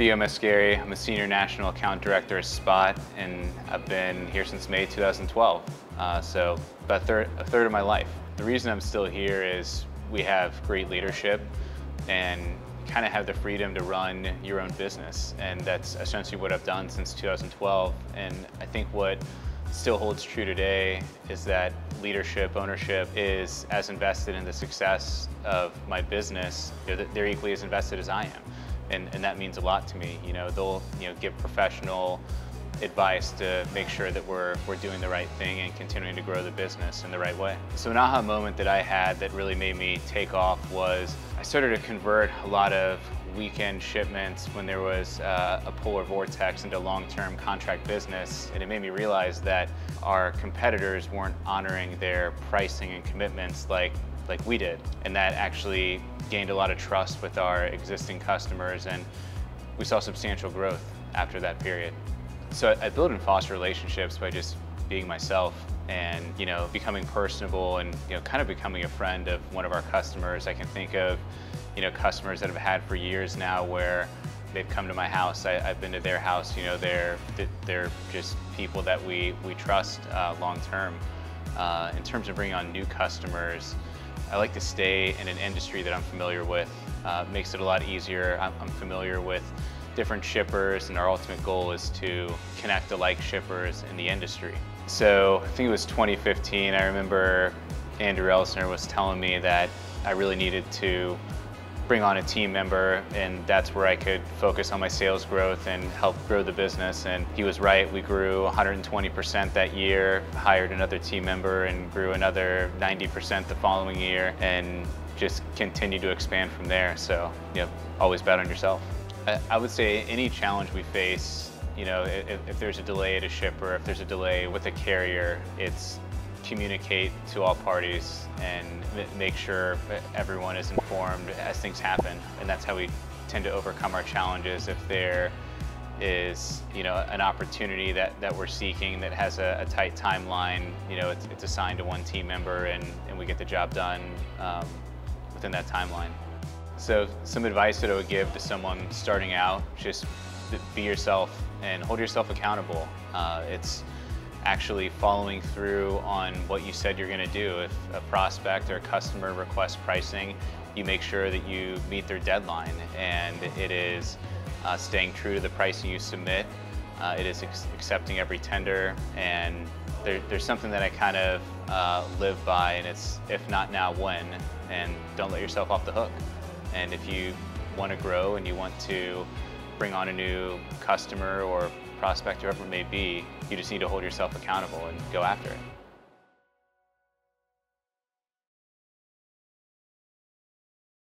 Theo Mascari. I'm a Senior National Account Director at Spot, and I've been here since May 2012, uh, so about a third, a third of my life. The reason I'm still here is we have great leadership and kind of have the freedom to run your own business, and that's essentially what I've done since 2012, and I think what still holds true today is that leadership, ownership is as invested in the success of my business. Know, they're equally as invested as I am. And, and that means a lot to me. You know, they'll you know, give professional advice to make sure that we're, we're doing the right thing and continuing to grow the business in the right way. So an aha moment that I had that really made me take off was I started to convert a lot of weekend shipments when there was uh, a polar vortex into long-term contract business and it made me realize that our competitors weren't honoring their pricing and commitments like like we did and that actually gained a lot of trust with our existing customers and we saw substantial growth after that period. So I build and foster relationships by just being myself and you know becoming personable and you know kind of becoming a friend of one of our customers. I can think of you know customers that I've had for years now where they've come to my house. I, have been to their house. You know they're they're just people that we we trust uh, long term. Uh, in terms of bringing on new customers, I like to stay in an industry that I'm familiar with. Uh, makes it a lot easier. I'm, I'm familiar with different shippers and our ultimate goal is to connect like shippers in the industry. So I think it was 2015, I remember Andrew Elsner was telling me that I really needed to bring on a team member and that's where I could focus on my sales growth and help grow the business and he was right we grew 120% that year hired another team member and grew another 90% the following year and just continued to expand from there so you know always bet on yourself. I would say any challenge we face, you know, if, if, there's a delay at a ship or if there's a delay with a carrier, it's communicate to all parties and make sure everyone is informed as things happen. And that's how we tend to overcome our challenges. If there is, you know, an opportunity that, that we're seeking that has a, a tight timeline, you know, it's, it's, assigned to one team member and, and we get the job done um, within that timeline. So some advice that I would give to someone starting out, just be yourself and hold yourself accountable. Uh, it's actually following through on what you said you're going to do. If a prospect or a customer requests pricing, you make sure that you meet their deadline and it is uh, staying true to the pricing you submit. Uh, it is accepting every tender and there, there's something that I kind of uh, live by and it's if not now when and don't let yourself off the hook. And if you want to grow and you want to bring on a new customer or prospect, whoever it may be, you just need to hold yourself accountable and go after it.